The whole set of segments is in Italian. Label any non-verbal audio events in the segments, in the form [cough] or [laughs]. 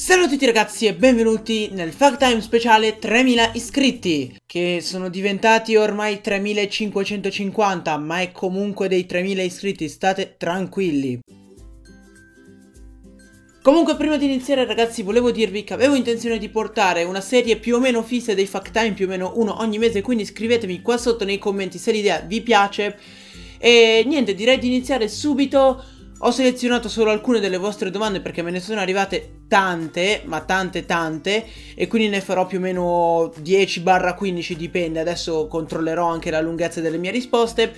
Salve a tutti ragazzi e benvenuti nel Fact Time speciale 3000 iscritti Che sono diventati ormai 3550 ma è comunque dei 3000 iscritti, state tranquilli. Comunque prima di iniziare ragazzi volevo dirvi che avevo intenzione di portare una serie più o meno fissa dei Fact Time, più o meno uno ogni mese Quindi scrivetemi qua sotto nei commenti se l'idea vi piace. E niente direi di iniziare subito ho selezionato solo alcune delle vostre domande perché me ne sono arrivate tante, ma tante tante, e quindi ne farò più o meno 10-15, dipende, adesso controllerò anche la lunghezza delle mie risposte.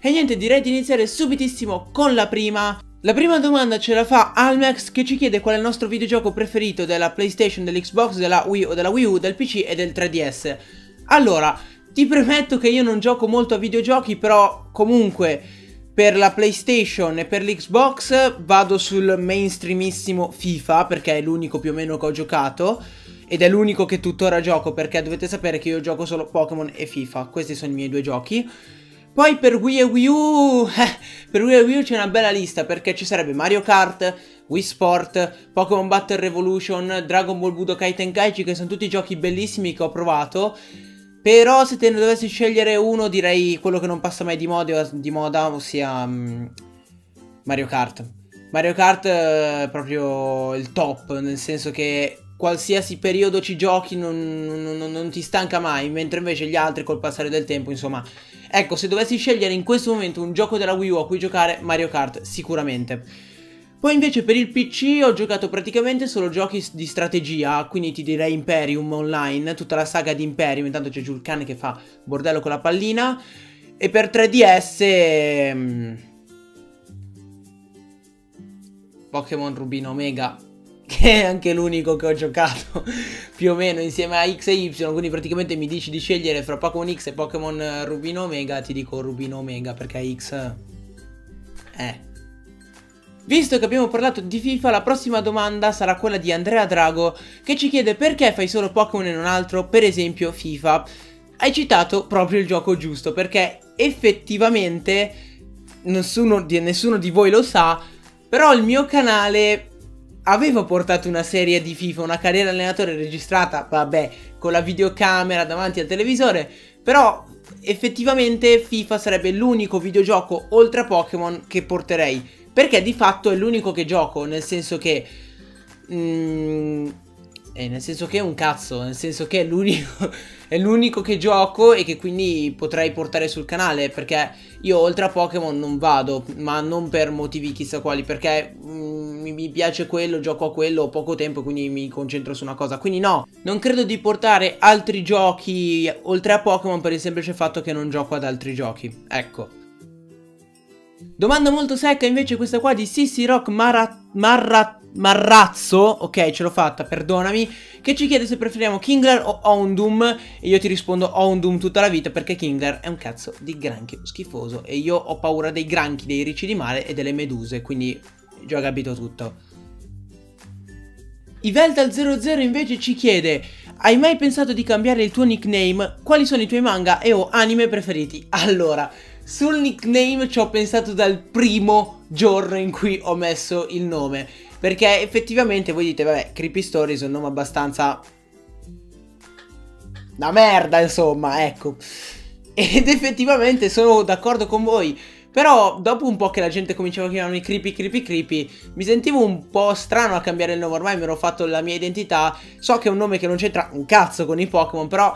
E niente, direi di iniziare subitissimo con la prima. La prima domanda ce la fa Almex che ci chiede qual è il nostro videogioco preferito della PlayStation, dell'Xbox, della Wii o della Wii U, del PC e del 3DS. Allora, ti premetto che io non gioco molto a videogiochi, però comunque per la PlayStation e per l'Xbox vado sul mainstreamissimo FIFA perché è l'unico più o meno che ho giocato ed è l'unico che tuttora gioco perché dovete sapere che io gioco solo Pokémon e FIFA, questi sono i miei due giochi. Poi per Wii e Wii U, [laughs] eh, per Wii e Wii U c'è una bella lista perché ci sarebbe Mario Kart, Wii Sport, Pokémon Battle Revolution, Dragon Ball Budokai Tenkaichi che sono tutti giochi bellissimi che ho provato però se te ne dovessi scegliere uno direi quello che non passa mai di moda, di moda ossia um, Mario Kart. Mario Kart è proprio il top, nel senso che qualsiasi periodo ci giochi non, non, non, ti stanca mai, mentre invece gli altri col passare del tempo, insomma. Ecco, se dovessi scegliere in questo momento un gioco della Wii U a cui giocare, Mario Kart, sicuramente. Poi invece per il PC ho giocato praticamente solo giochi di strategia, quindi ti direi Imperium Online, tutta la saga di Imperium, intanto c'è cane che fa bordello con la pallina. E per 3DS... Mm, Pokémon Rubino Omega, [laughs] che è anche l'unico che ho giocato [laughs] più o meno insieme a X e Y, quindi praticamente mi dici di scegliere fra Pokémon X e Pokémon Rubino Omega, ti dico Rubino Omega perché X... Eh... Visto che abbiamo parlato di FIFA, la prossima domanda sarà quella di Andrea Drago, che ci chiede perché fai solo Pokémon e non altro, per esempio FIFA. Hai citato proprio il gioco giusto, perché effettivamente nessuno di, nessuno di voi lo sa, però il mio canale aveva portato una serie di FIFA, una carriera allenatore registrata, vabbè, con la videocamera davanti al televisore, però effettivamente FIFA sarebbe l'unico videogioco oltre a Pokémon che porterei perché di fatto è l'unico che gioco, nel senso che... Mm, eh, nel senso che è un cazzo, nel senso che è l'unico, [laughs] è l'unico che gioco e che quindi potrei portare sul canale perché io oltre a Pokémon non vado, ma non per motivi chissà quali, perché mm, mi piace quello, gioco a quello, ho poco tempo quindi mi concentro su una cosa. Quindi no, non credo di portare altri giochi oltre a Pokémon per il semplice fatto che non gioco ad altri giochi. Ecco. Domanda molto secca invece questa qua di Sissi Rock Marra, Marra, Marrazzo, ok ce l'ho fatta, perdonami, che ci chiede se preferiamo Kingler o Oundum e io ti rispondo Oundum tutta la vita perché Kingler è un cazzo di granchio schifoso e io ho paura dei granchi, dei ricci di mare e delle meduse, quindi già ho capito tutto. Iveltal00 invece ci chiede Hai mai pensato di cambiare il tuo nickname? Quali sono i tuoi manga e o anime preferiti? Allora, sul nickname ci ho pensato dal primo giorno in cui ho messo il nome. Perché effettivamente voi dite, vabbè, Creepy Stories è un nome abbastanza... Da merda, insomma, ecco. Ed effettivamente sono d'accordo con voi. Però dopo un po' che la gente cominciava a chiamarmi creepy creepy creepy Mi sentivo un po' strano a cambiare il nome Ormai mi ero fatto la mia identità So che è un nome che non c'entra un cazzo con i Pokémon Però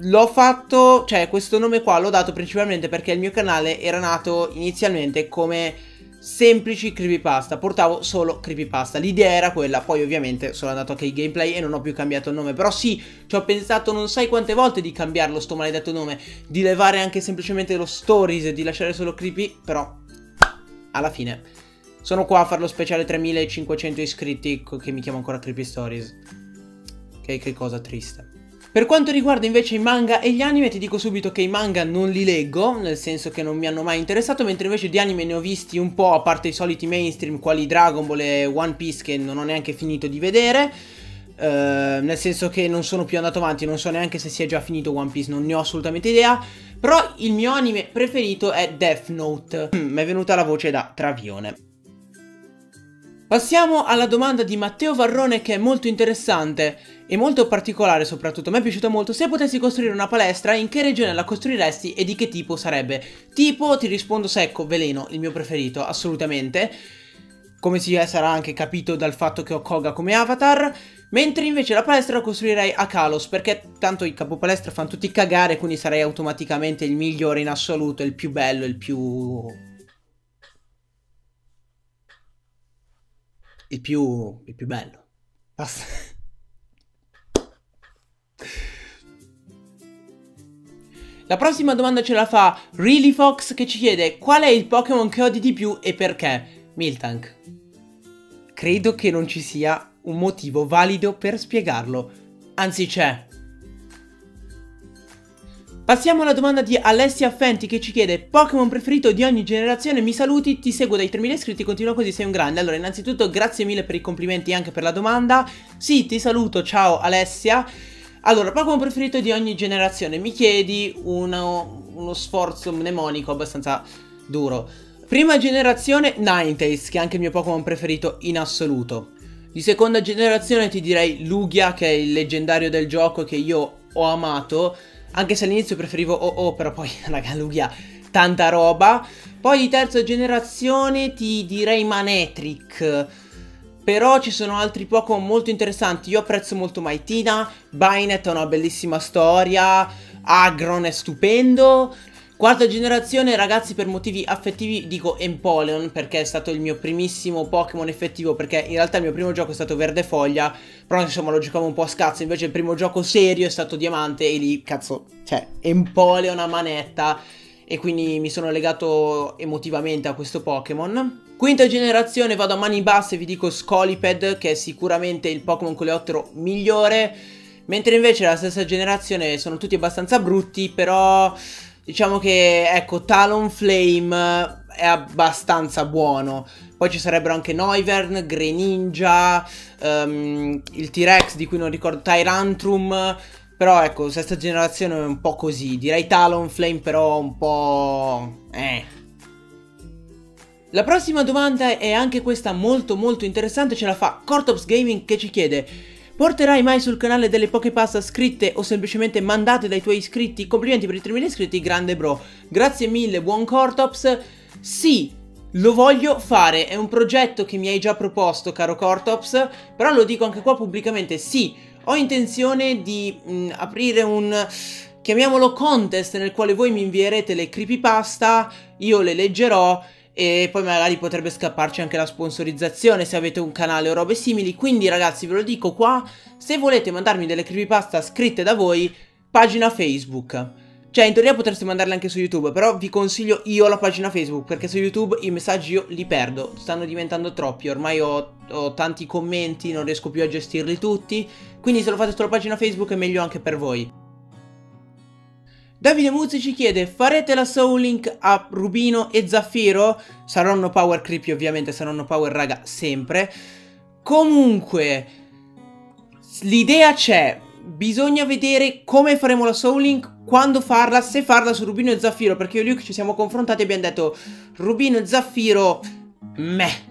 l'ho fatto, cioè questo nome qua l'ho dato principalmente perché il mio canale era nato inizialmente come semplici creepypasta, portavo solo creepypasta, l'idea era quella, poi ovviamente sono andato anche ai gameplay e non ho più cambiato il nome, però sì, ci ho pensato non sai quante volte di cambiarlo sto maledetto nome, di levare anche semplicemente lo stories e di lasciare solo creepy, però alla fine sono qua a fare lo speciale 3500 iscritti che mi chiamo ancora creepy stories, che, che cosa triste. Per quanto riguarda invece i manga e gli anime ti dico subito che i manga non li leggo, nel senso che non mi hanno mai interessato, mentre invece di anime ne ho visti un po', a parte i soliti mainstream quali Dragon Ball e One Piece che non ho neanche finito di vedere. Uh, nel senso che non sono più andato avanti, non so neanche se sia già finito One Piece, non ne ho assolutamente idea. Però il mio anime preferito è Death Note. Mi è venuta la voce da Travione. Passiamo alla domanda di Matteo Varrone che è molto interessante e molto particolare soprattutto, mi è piaciuta molto. Se potessi costruire una palestra, in che regione la costruiresti e di che tipo sarebbe? Tipo, ti rispondo secco, veleno, il mio preferito, assolutamente. Come si sarà anche capito dal fatto che ho Koga come avatar. Mentre invece la palestra la costruirei a Kalos, perché tanto i capopalestra fanno tutti cagare, quindi sarei automaticamente il migliore in assoluto, il più bello, il più il più, il più bello. Basta. La prossima domanda ce la fa Really Fox che ci chiede qual è il Pokémon che odi di più e perché? Miltank. Credo che non ci sia un motivo valido per spiegarlo. Anzi c'è. Passiamo alla domanda di Alessia Fenti che ci chiede Pokémon preferito di ogni generazione, mi saluti, ti seguo dai 3000 iscritti, continua così, sei un grande. Allora, innanzitutto grazie mille per i complimenti e anche per la domanda. Sì, ti saluto, ciao Alessia. Allora, Pokémon preferito di ogni generazione, mi chiedi uno, uno sforzo mnemonico abbastanza duro. Prima generazione Ninetales, che è anche il mio Pokémon preferito in assoluto. Di seconda generazione ti direi Lugia, che è il leggendario del gioco che io ho amato. Anche se all'inizio preferivo OO, però poi, [laughs] raga, Lugia, tanta roba. Poi di terza generazione ti direi Manetric. Però ci sono altri Pokémon molto interessanti. Io apprezzo molto Maitina. Bainet ha una bellissima storia. Agron è stupendo. Quarta generazione, ragazzi, per motivi affettivi dico Empoleon, perché è stato il mio primissimo Pokémon effettivo, perché in realtà il mio primo gioco è stato Verde Foglia, però insomma lo giocavo un po' a scazzo, invece il primo gioco serio è stato Diamante e lì, cazzo, cioè, Empoleon a manetta, e quindi mi sono legato emotivamente a questo Pokémon. Quinta generazione, vado a mani basse e vi dico Scoliped, che è sicuramente il Pokémon coleottero migliore, mentre invece la stessa generazione sono tutti abbastanza brutti, però Diciamo che, ecco, Talonflame è abbastanza buono. Poi ci sarebbero anche Noivern, Greninja, um, il T-Rex di cui non ricordo, Tyrantrum. Però ecco, sesta generazione è un po' così. Direi Talonflame però un po'... eh... La prossima domanda è anche questa molto molto interessante, ce la fa Cortops Gaming che ci chiede Porterai mai sul canale delle poche pasta scritte o semplicemente mandate dai tuoi iscritti? Complimenti per i 3000 iscritti, grande bro. Grazie mille, buon Cortops. Sì, lo voglio fare, è un progetto che mi hai già proposto, caro Cortops, però lo dico anche qua pubblicamente, sì, ho intenzione di mh, mm, aprire un chiamiamolo contest nel quale voi mi invierete le creepypasta, io le leggerò e poi magari potrebbe scapparci anche la sponsorizzazione se avete un canale o robe simili. Quindi ragazzi ve lo dico qua, se volete mandarmi delle creepypasta scritte da voi, pagina Facebook. Cioè in teoria potreste mandarle anche su YouTube, però vi consiglio io la pagina Facebook perché su YouTube i messaggi io li perdo, stanno diventando troppi, ormai ho, ho tanti commenti, non riesco più a gestirli tutti, quindi se lo fate sulla pagina Facebook è meglio anche per voi. Davide Muzzi ci chiede, farete la Soul Link a Rubino e Zaffiro? Saranno power creepy ovviamente, saranno power raga sempre. Comunque, l'idea c'è, bisogna vedere come faremo la Soul Link, quando farla, se farla su Rubino e Zaffiro, perché io e Luke ci siamo confrontati e abbiamo detto Rubino e Zaffiro, meh.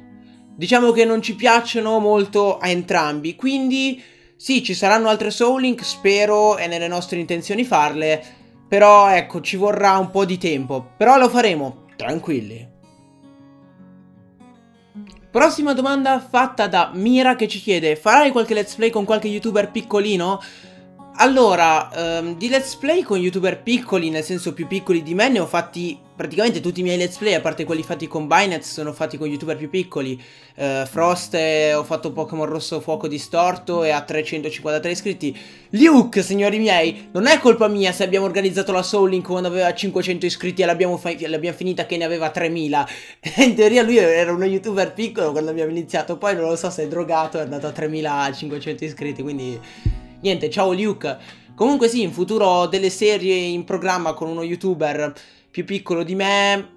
Diciamo che non ci piacciono molto a entrambi, quindi sì, ci saranno altre Soul Link, spero, è nelle nostre intenzioni farle, però ecco, ci vorrà un po' di tempo. Però lo faremo, tranquilli. Prossima domanda fatta da Mira che ci chiede Farai qualche let's play con qualche youtuber piccolino? Allora, um, di let's play con youtuber piccoli, nel senso più piccoli di me, ne ho fatti praticamente tutti i miei let's play, a parte quelli fatti con Binance, sono fatti con youtuber più piccoli. Uh, Frost, ho fatto Pokémon Rosso Fuoco Distorto e ha 353 iscritti. Luke, signori miei, non è colpa mia se abbiamo organizzato la Soul Link quando aveva 500 iscritti e l'abbiamo finita che ne aveva 3000. [laughs] In teoria lui era uno youtuber piccolo quando abbiamo iniziato, poi non lo so se è drogato, è andato a 3500 iscritti, quindi niente, ciao Luke. Comunque sì, in futuro ho delle serie in programma con uno youtuber più piccolo di me.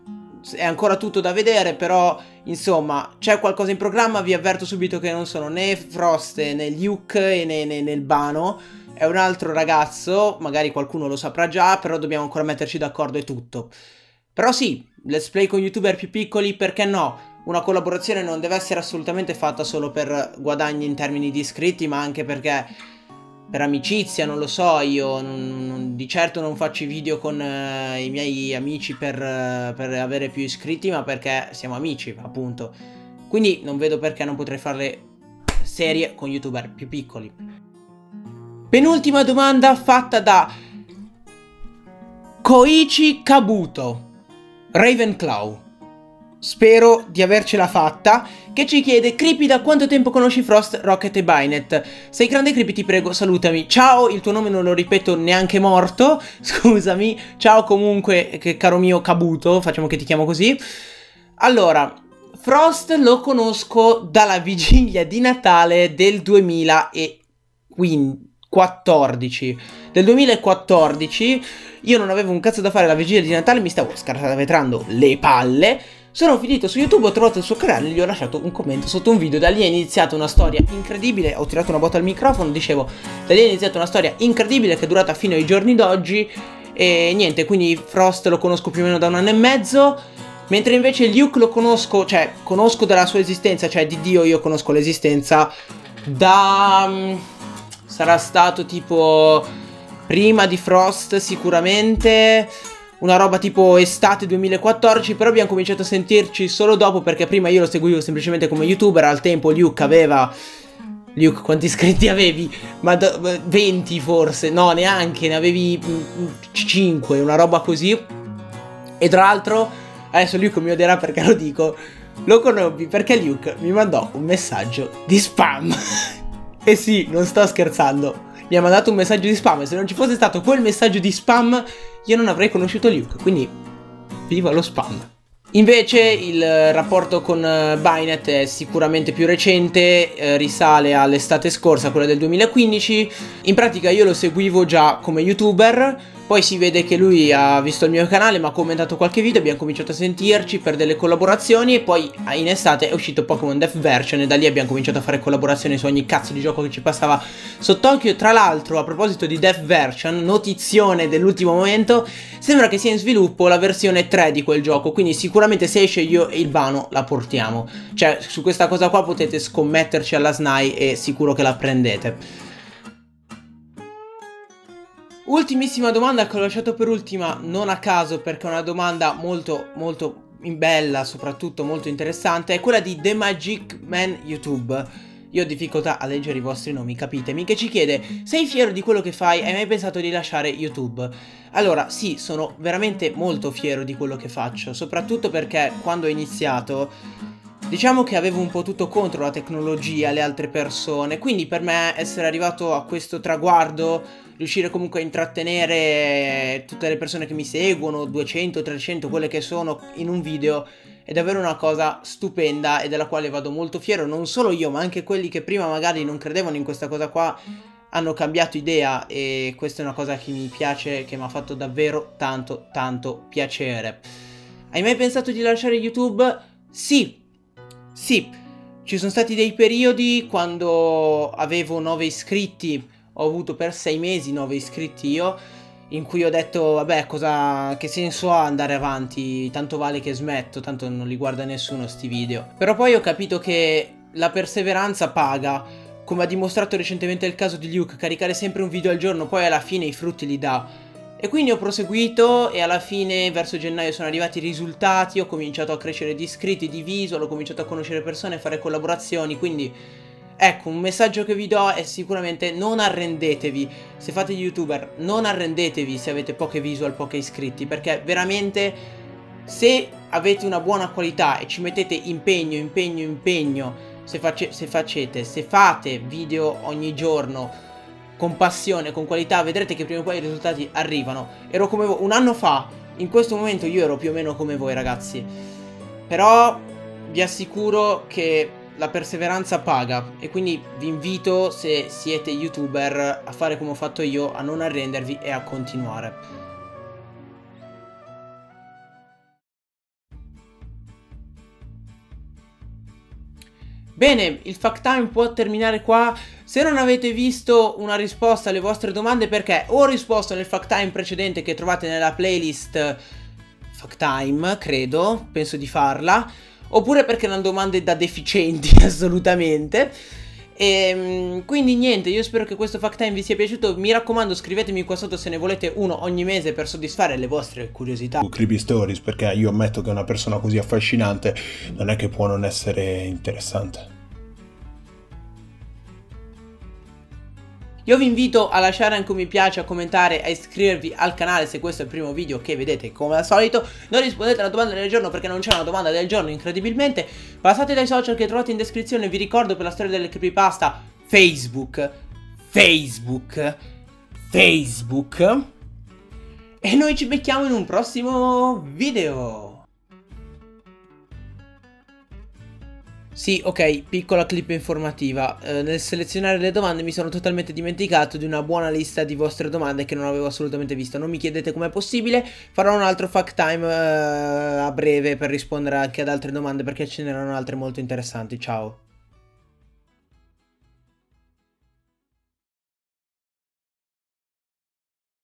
È ancora tutto da vedere, però insomma c'è qualcosa in programma. Vi avverto subito che non sono né Frost né Luke né, né, né Bano. È un altro ragazzo, magari qualcuno lo saprà già, però dobbiamo ancora metterci d'accordo e tutto. Però sì, let's play con youtuber più piccoli, perché no? una collaborazione non deve essere assolutamente fatta solo per guadagni in termini di iscritti, ma anche perché per amicizia, non lo so, io non, non, di certo non faccio i video con eh, i miei amici per, eh, per, avere più iscritti, ma perché siamo amici, appunto. Quindi non vedo perché non potrei fare serie con youtuber più piccoli. Penultima domanda fatta da Koichi Kabuto, Ravenclaw spero di avercela fatta, che ci chiede Creepy da quanto tempo conosci Frost, Rocket e Bynet? Sei grande Creepy ti prego salutami, ciao, il tuo nome non lo ripeto neanche morto, [laughs] scusami, ciao comunque che, caro mio Kabuto, facciamo che ti chiamo così. Allora, Frost lo conosco dalla vigilia di Natale del 2014. Del 2014 io non avevo un cazzo da fare la vigilia di Natale, mi stavo scartavetrando le palle sono finito su YouTube, ho trovato il suo canale e gli ho lasciato un commento sotto un video. Da lì è iniziata una storia incredibile. Ho tirato una botta al microfono, dicevo, da lì è iniziata una storia incredibile che è durata fino ai giorni d'oggi. E niente, quindi Frost lo conosco più o meno da un anno e mezzo. Mentre invece Luke lo conosco, cioè, conosco della sua esistenza, cioè di Dio io conosco l'esistenza da... Mm, sarà stato tipo prima di Frost sicuramente una roba tipo estate 2014, però abbiamo cominciato a sentirci solo dopo perché prima io lo seguivo semplicemente come youtuber, al tempo Luke aveva... Luke, quanti iscritti avevi? Ma 20 forse, no neanche, ne avevi 5, mm, una roba così. E tra l'altro, adesso Luke mi odierà perché lo dico, lo conobbi perché Luke mi mandò un messaggio di spam. [laughs] e sì, non sto scherzando mi ha mandato un messaggio di spam e se non ci fosse stato quel messaggio di spam io non avrei conosciuto Luke, quindi viva lo spam. Invece il rapporto con eh, Bynet è sicuramente più recente, eh, risale all'estate scorsa, quella del 2015. In pratica io lo seguivo già come youtuber, poi si vede che lui ha visto il mio canale, mi ha commentato qualche video, abbiamo cominciato a sentirci per delle collaborazioni e poi in estate è uscito Pokémon Death Version e da lì abbiamo cominciato a fare collaborazioni su ogni cazzo di gioco che ci passava sott'occhio. Tra l'altro, a proposito di Death Version, notizione dell'ultimo momento, sembra che sia in sviluppo la versione 3 di quel gioco, quindi sicuramente se esce io e il vano la portiamo. Cioè, su questa cosa qua potete scommetterci alla SNAI e sicuro che la prendete. Ultimissima domanda che ho lasciato per ultima, non a caso perché è una domanda molto molto bella, soprattutto molto interessante, è quella di The Magic Man YouTube. Io ho difficoltà a leggere i vostri nomi, capitemi, che ci chiede Sei fiero di quello che fai? Hai mai pensato di lasciare YouTube? Allora, sì, sono veramente molto fiero di quello che faccio, soprattutto perché quando ho iniziato Diciamo che avevo un po' tutto contro la tecnologia, le altre persone, quindi per me essere arrivato a questo traguardo, riuscire comunque a intrattenere tutte le persone che mi seguono, 200, 300, quelle che sono in un video, è davvero una cosa stupenda e della quale vado molto fiero, non solo io, ma anche quelli che prima magari non credevano in questa cosa qua hanno cambiato idea e questa è una cosa che mi piace, che mi ha fatto davvero tanto, tanto piacere. Hai mai pensato di lasciare YouTube? Sì, sì, ci sono stati dei periodi quando avevo 9 iscritti, ho avuto per 6 mesi 9 iscritti io, in cui ho detto, vabbè, cosa, che senso ha andare avanti, tanto vale che smetto, tanto non li guarda nessuno sti video. Però poi ho capito che la perseveranza paga, come ha dimostrato recentemente il caso di Luke, caricare sempre un video al giorno, poi alla fine i frutti li dà. E quindi ho proseguito e alla fine verso gennaio sono arrivati i risultati, ho cominciato a crescere di iscritti, di visual, ho cominciato a conoscere persone, a fare collaborazioni, quindi ecco un messaggio che vi do è sicuramente non arrendetevi, se fate youtuber non arrendetevi se avete poche visual, pochi iscritti, perché veramente se avete una buona qualità e ci mettete impegno, impegno, impegno, se, face se facete, se fate video ogni giorno, con passione, con qualità, vedrete che prima o poi i risultati arrivano. Ero come voi un anno fa, in questo momento io ero più o meno come voi ragazzi. Però vi assicuro che la perseveranza paga e quindi vi invito se siete youtuber a fare come ho fatto io, a non arrendervi e a continuare. Bene, il fact time può terminare qua. Se non avete visto una risposta alle vostre domande perché ho risposto nel fact time precedente che trovate nella playlist fact time, credo, penso di farla. oppure perché erano domande da deficienti [laughs] assolutamente. E, ehm, quindi niente, io spero che questo fact time vi sia piaciuto. Mi raccomando, scrivetemi qua sotto se ne volete uno ogni mese per soddisfare le vostre curiosità. Creepy Stories, perché io ammetto che una persona così affascinante non è che può non essere interessante. Io vi invito a lasciare anche un mi piace, a commentare, a iscrivervi al canale se questo è il primo video che vedete come al solito. Non rispondete alla domanda del giorno perché non c'è una domanda del giorno incredibilmente. Passate dai social che trovate in descrizione, vi ricordo per la storia delle creepypasta Facebook, Facebook, Facebook. E noi ci becchiamo in un prossimo video. Sì, ok, piccola clip informativa. Eh, nel selezionare le domande mi sono totalmente dimenticato di una buona lista di vostre domande che non avevo assolutamente visto. Non mi chiedete com'è possibile, farò un altro fact time eh, a breve per rispondere anche ad altre domande perché ce n'erano altre molto interessanti. Ciao.